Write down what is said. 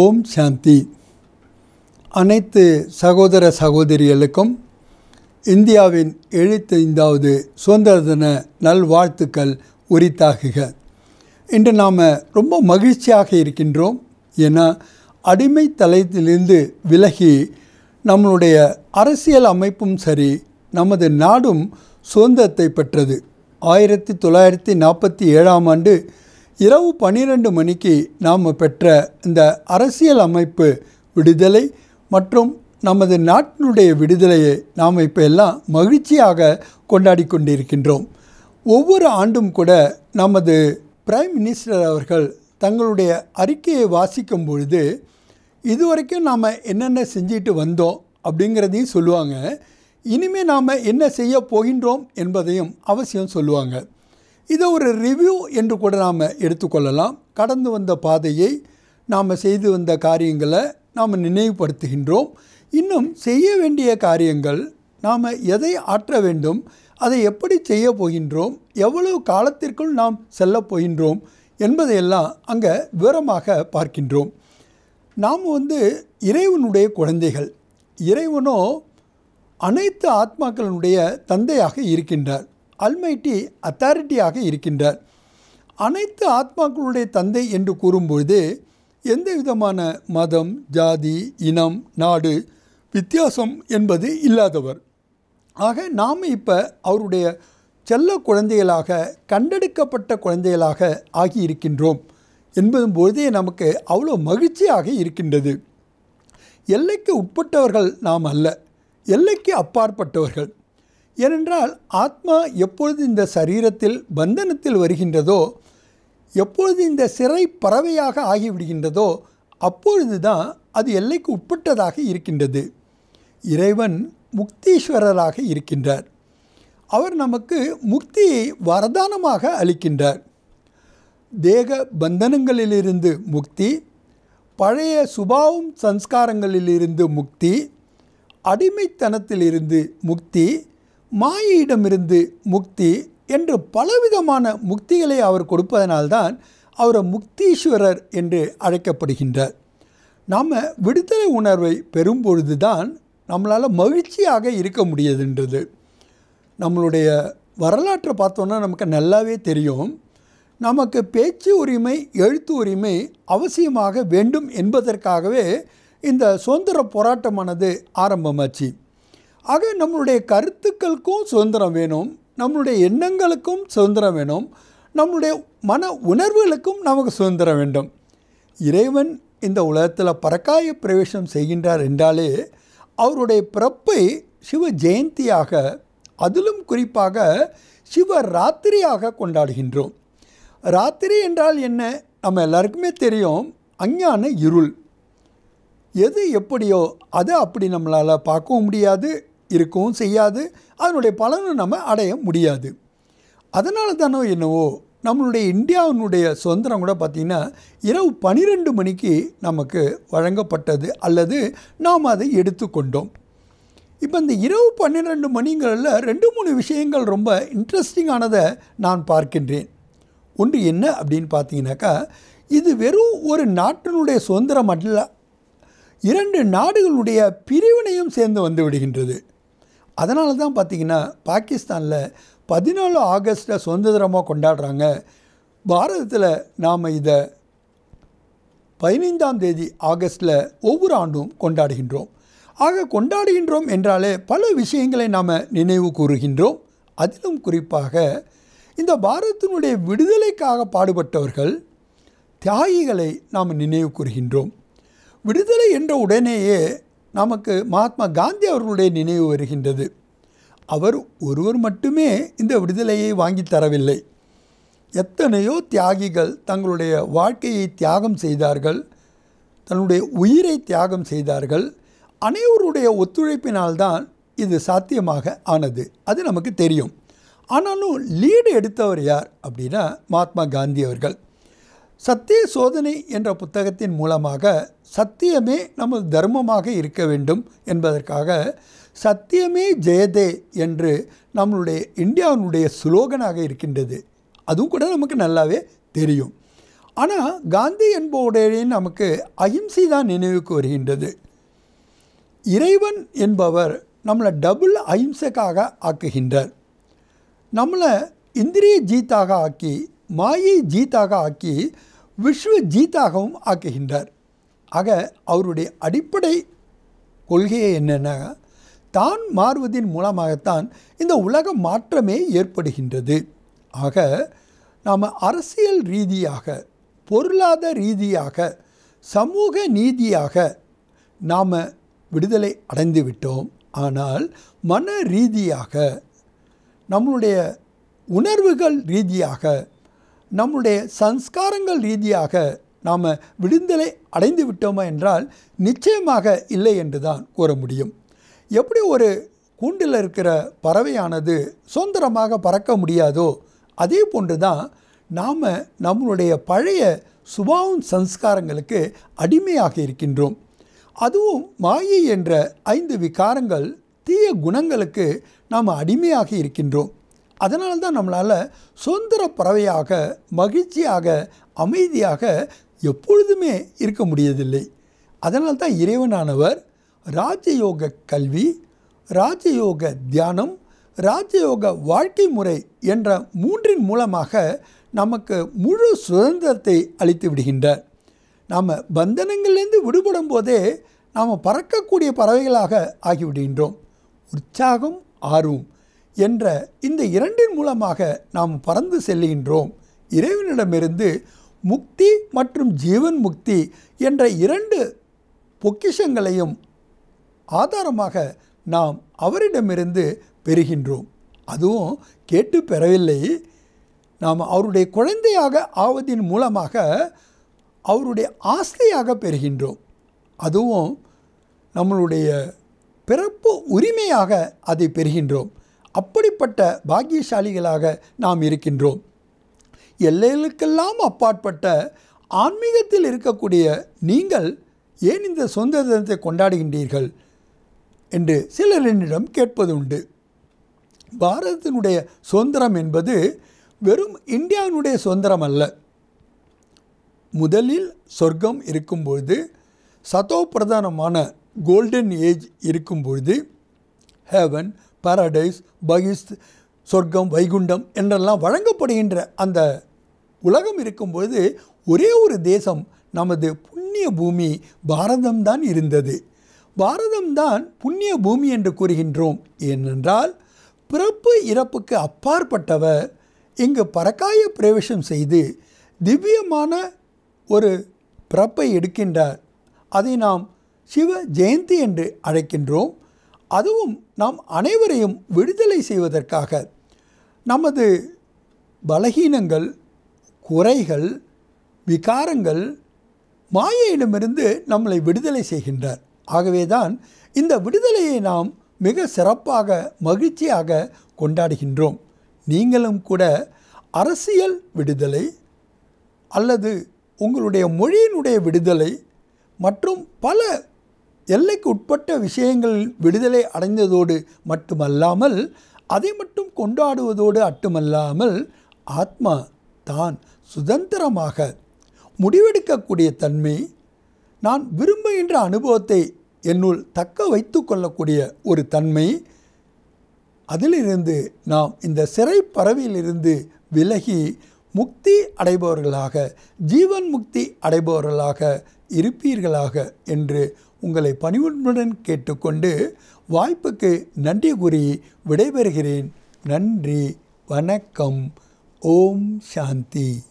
ஓம் சாந்தி. அனைத்து சகோதர சகோதரிகளுக்கும் இந்தியாவின் எழுபத்தைந்தாவது சுதந்திர தின நல்வாழ்த்துக்கள் உரித்தாகுக. இன்று நாம் ரொம்ப மகிழ்ச்சியாக இருக்கின்றோம். ஏன்னா அடிமை தலையத்திலிருந்து விலகி நம்மளுடைய அரசியல் அமைப்பும் சரி நமது நாடும் சுதந்திரத்தை பெற்றது. ஆயிரத்தி தொள்ளாயிரத்தி நாற்பத்தி ஏழாம் ஆண்டு இரவு பன்னிரெண்டு மணிக்கு நாம் பெற்ற இந்த அரசியல் அமைப்பு விடுதலை மற்றும் நமது நாட்டினுடைய விடுதலையை நாம் இப்போ எல்லாம் மகிழ்ச்சியாக கொண்டாடி கொண்டிருக்கின்றோம். ஒவ்வொரு ஆண்டும் கூட நமது பிரைம் மினிஸ்டர் அவர்கள் தங்களுடைய அறிக்கையை வாசிக்கும் பொழுது இதுவரைக்கும் நாம் என்னென்ன செஞ்சுட்டு வந்தோம்? அப்படிங்கிறதையும் சொல்லுவாங்க. இனிமேல் நாம் என்ன செய்ய போகின்றோம் என்பதையும் அவசியம் சொல்லுவாங்க. இதை ஒரு ரிவ்யூ என்று கூட நாம் எடுத்துக்கொள்ளலாம். கடந்து வந்த பாதையை நாம் செய்து வந்த காரியங்களை நாம் நினைவுபடுத்துகின்றோம். இன்னும் செய்ய வேண்டிய காரியங்கள் நாம் எதை ஆற்ற வேண்டும் அதை எப்படி செய்ய போகின்றோம் எவ்வளவு காலத்திற்குள் நாம் செல்ல போகின்றோம் என்பதையெல்லாம் அங்கே விவரமாக பார்க்கின்றோம். நாம் வந்து இறைவனுடைய குழந்தைகள். இறைவனோ அனைத்து ஆத்மாக்களினுடைய தந்தையாக இருக்கின்றார். அல்மைட்டி அத்தாரிட்டியாக இருக்கின்றார். அனைத்து ஆத்மாக்களுடைய தந்தை என்று கூறும்பொழுது எந்த விதமான மதம் ஜாதி இனம் நாடு வித்தியாசம் என்பது இல்லாதவர். ஆக நாம் இப்போ அவருடைய செல்ல குழந்தைகளாக கண்டெடுக்கப்பட்ட குழந்தைகளாக ஆகியிருக்கின்றோம் என்பதும் பொழுதே நமக்கு அவ்வளோ மகிழ்ச்சியாக இருக்கின்றது. எல்லைக்கு உட்பட்டவர்கள் நாம் அல்ல எல்லைக்கு அப்பாற்பட்டவர்கள். ஏனென்றால் ஆத்மா எப்பொழுது இந்த சரீரத்தில் பந்தனத்தில் வருகின்றதோ எப்பொழுது இந்த சிறை பறவையாக ஆகிவிடுகின்றதோ அப்பொழுது தான் அது எல்லைக்கு உட்பட்டதாக இருக்கின்றது. இறைவன் முக்தீஸ்வரராக இருக்கின்றார். அவர் நமக்கு முக்தியை வரதானமாக அளிக்கின்றார். தேக பந்தனங்களிலிருந்து முக்தி பழைய சுபாவம் சன்ஸ்காரங்களிலிருந்து முக்தி அடிமைத்தனத்திலிருந்து முக்தி மாயிடமிருந்து முக்தி என்று பலவிதமான முக்திகளை அவர் கொடுப்பதனால்தான் அவரை முக்தீஸ்வரர் என்று அழைக்கப்படுகின்றார். நாம் விடுதலை உணர்வை பெறும்பொழுது தான் நம்மளால் மகிழ்ச்சியாக இருக்க முடியதுன்றது. நம்மளுடைய வரலாற்றை பார்த்தோன்னா நமக்கு நல்லாவே தெரியும். நமக்கு பேச்சு உரிமை எழுத்து உரிமை அவசியமாக வேண்டும் என்பதற்காகவே இந்த சுதந்திர போராட்டமானது ஆரம்பமாச்சு. ஆக நம்மளுடைய கருத்துக்களுக்கும் சுதந்திரம் வேணும் நம்மளுடைய எண்ணங்களுக்கும் சுதந்திரம் வேணும் நம்மளுடைய மன உணர்வுகளுக்கும் நமக்கு சுதந்திரம் வேண்டும். இறைவன் இந்த உலகத்தில் பறக்காய பிரவேசம் செய்கின்றார் என்றாலே அவருடைய பிறப்பை சிவ ஜெயந்தியாக அதிலும் குறிப்பாக சிவ ராத்திரியாக கொண்டாடுகின்றோம். ராத்திரி என்றால் என்ன? நம்ம எல்லாருக்குமே தெரியும் அஞ்ஞான இருள். எது எப்படியோ அதை அப்படி நம்மளால் பார்க்கவும் முடியாது இருக்கவும் செய்யாது. அதனுடைய பலனும் நம்ம அடைய முடியாது. அதனால தானோ என்னவோ நம்மளுடைய இந்தியாவினுடைய சுதந்திரம் கூட பார்த்திங்கன்னா இரவு பன்னிரெண்டு மணிக்கு நமக்கு வழங்கப்பட்டது அல்லது நாம் அதை எடுத்துக்கொண்டோம். இப்போ இந்த இரவு பன்னிரெண்டு மணிங்களில் ரெண்டு மூணு விஷயங்கள் ரொம்ப இன்ட்ரெஸ்டிங்கானதை நான் பார்க்கின்றேன். ஒன்று என்ன அப்படின்னு பார்த்தீங்கன்னாக்கா இது வெறும் ஒரு நாட்டினுடைய சுதந்திரம் அல்ல இரண்டு நாடுகளுடைய பிரிவினையும் சேர்ந்து வந்து விடுகின்றது. அதனால தான் பார்த்திங்கன்னா பாகிஸ்தானில் பதினாலு ஆகஸ்ட்டை சுதந்திரமாக கொண்டாடுறாங்க. பாரதத்தில் நாம் இதை பதினைந்தாம் தேதி ஆகஸ்டில் ஒவ்வொரு ஆண்டும் கொண்டாடுகின்றோம். ஆக கொண்டாடுகின்றோம் என்றாலே பல விஷயங்களை நாம் நினைவு கூறுகின்றோம். அதிலும் குறிப்பாக இந்த பாரதத்தினுடைய விடுதலைக்காக பாடுபட்டவர்கள் தியாகிகளை நாம் நினைவு கூறுகின்றோம். விடுதலை என்ற உடனேயே நமக்கு மகாத்மா காந்தி அவர்களுடைய நினைவு வருகின்றது. அவர் ஒருவர் மட்டுமே இந்த விடுதலையை வாங்கி தரவில்லை. எத்தனையோ தியாகிகள் தங்களுடைய வாழ்க்கையை தியாகம் செய்தார்கள் தன்னுடைய உயிரை தியாகம் செய்தார்கள். அனைவருடைய ஒத்துழைப்பினால்தான் இது சாத்தியமாக ஆனது. அது நமக்கு தெரியும். ஆனாலும் லீடு எடுத்தவர் யார் அப்படின்னா மகாத்மா காந்தி அவர்கள். சத்திய சோதனை என்ற புத்தகத்தின் மூலமாக சத்தியமே நமது தர்மமாக இருக்க வேண்டும் என்பதற்காக சத்தியமே ஜெயதே என்று நம்மளுடைய இந்தியாவினுடைய சுலோகனாக இருக்கின்றது. அதுவும் கூட நமக்கு நல்லாவே தெரியும். ஆனால் காந்தி என்பவருடைய நமக்கு அகிம்சை தான் நினைவுக்கு வருகின்றது. இறைவன் என்பவர் நம்மளை டபுள் அஹிம்சைக்காக ஆக்குகின்றார். நம்மளை இந்திரிய ஜீத்தாக ஆக்கி மாயை ஜீத்தாக ஆக்கி விஸ்வஜீத்தாகவும் ஆக்குகின்றார். ஆக அவருடைய அடிப்படை கொள்கையை என்னென்னா தான் மாறுவதன் மூலமாகத்தான் இந்த உலக மாற்றமே ஏற்படுகின்றது. ஆக நாம் அரசியல் ரீதியாக பொருளாதார ரீதியாக சமூக நீதியாக நாம் விடுதலை அடைந்து விட்டோம் ஆனால் மன ரீதியாக நம்மளுடைய உணர்வுகள் ரீதியாக நம்முடைய சன்ஸ்காரங்கள் ரீதியாக நாம் விடுதலை அடைந்து விட்டோமா என்றால் நிச்சயமாக இல்லை என்று தான் கூற முடியும். எப்படி ஒரு கூண்டில் இருக்கிற பறவையானது சுதந்திரமாக பறக்க முடியாதோ அதே போன்று தான் நாம் நம்மளுடைய பழைய சுபாவம் சன்ஸ்காரங்களுக்கு அடிமையாக இருக்கின்றோம். அதுவும் மாயை என்ற ஐந்து விகாரங்கள் தீய குணங்களுக்கு நாம் அடிமையாக இருக்கின்றோம். அதனால தான் நம்மளால் சுதந்திர பறவையாக மகிழ்ச்சியாக அமைதியாக எப்பொழுதுமே இருக்க முடியதில்லை. அதனால் தான் இறைவனானவர் ராஜயோக கல்வி ராஜயோக தியானம் ராஜயோக வாழ்க்கை முறை என்ற மூன்றின் மூலமாக நமக்கு முழு சுதந்திரத்தை அளித்து விடுகின்றார். நாம் பந்தனங்கள்லேருந்து விடுபடும் போதே நாம் பறக்கக்கூடிய பறவைகளாக ஆகிவிடுகின்றோம். உற்சாகம் ஆர்வம் என்ற இந்த இரண்டின் மூலமாக நாம் பறந்து செல்லுகின்றோம் இறைவனிடமிருந்து முக்தி மற்றும் ஜீவன் முக்தி என்ற இரண்டு பொக்கிஷங்களையும் ஆதாரமாக நாம் அவரிடமிருந்து பெறுகின்றோம். அதுவும் கேட்டு பெறவில்லை. நாம் அவருடைய குழந்தையாக ஆவதின் மூலமாக அவருடைய ஆஸ்தியாக பெறுகின்றோம். அதுவும் நம்மளுடைய பிறப்பு உரிமையாக அதை பெறுகின்றோம். அப்படிப்பட்ட பாக்கியசாலிகளாக நாம் இருக்கின்றோம். எல்லைகளுக்கெல்லாம் அப்பாற்பட்ட ஆன்மீகத்தில் இருக்கக்கூடிய நீங்கள் ஏன் இந்த சொந்த தினத்தை கொண்டாடுகின்றீர்கள்? என்று சிலர் என்னிடம் கேட்பது உண்டு. பாரதத்தினுடைய சுதந்திரம் என்பது வெறும் இந்தியாவினுடைய சுதந்திரம் அல்ல. முதலில் சொர்க்கம் இருக்கும்பொழுது சதோ பிரதானமான கோல்டன் ஏஜ் இருக்கும்பொழுது ஹேவன் பாரடைஸ் பகிஸ்த் சொர்க்கம் வைகுண்டம் என்றெல்லாம் வழங்கப்படுகின்ற அந்த உலகம் இருக்கும்போது ஒரே ஒரு தேசம் நமது புண்ணிய பூமி பாரதம்தான் இருந்தது. பாரதம்தான் புண்ணிய பூமி என்று கூறுகின்றோம். ஏனென்றால் பிறப்பு இறப்புக்கு அப்பாற்பட்டவர் இங்கு பறக்காய பிரவேசம் செய்து திவ்யமான ஒரு பிறப்பை எடுக்கின்றார். அதை நாம் சிவ ஜெயந்தி என்று அழைக்கின்றோம். அதுவும் நாம் அனைவரையும் விடுதலை செய்வதற்காக நமது பலகீனங்கள் குறைகள் விகாரங்கள் மாயையிடமிருந்து நம்மளை விடுதலை செய்கின்றார் ஆகவேதான் இந்த விடுதலையை நாம் மிக சிறப்பாக மகிழ்ச்சியாக கொண்டாடுகின்றோம். நீங்களும் கூட அரசியல் விடுதலை அல்லது உங்களுடைய மொழியினுடைய விடுதலை மற்றும் பல எல்லைக்கு உட்பட்ட விஷயங்கள் விடுதலை அடைந்ததோடு மட்டுமல்லாமல் அதை மட்டும் கொண்டாடுவதோடு மட்டுமல்லாமல் ஆத்மா தான் சுதந்திரமாக முடிவெடுக்கக்கூடிய தன்மை நான் விரும்புகின்ற அனுபவத்தை என்னுள் தக்க வைத்து கொள்ளக்கூடிய ஒரு தன்மை அதிலிருந்து நாம் இந்த சிறை பறவையிலிருந்து விலகி முக்தி அடைபவர்களாக ஜீவன் முக்தி அடைபவர்களாக இருப்பீர்களாக என்று உங்களை பணிவுடன் கேட்டுக்கொண்டு வாய்ப்புக்கு நன்றி கூறி விடைபெறுகிறேன். நன்றி வணக்கம். ஓம் சாந்தி.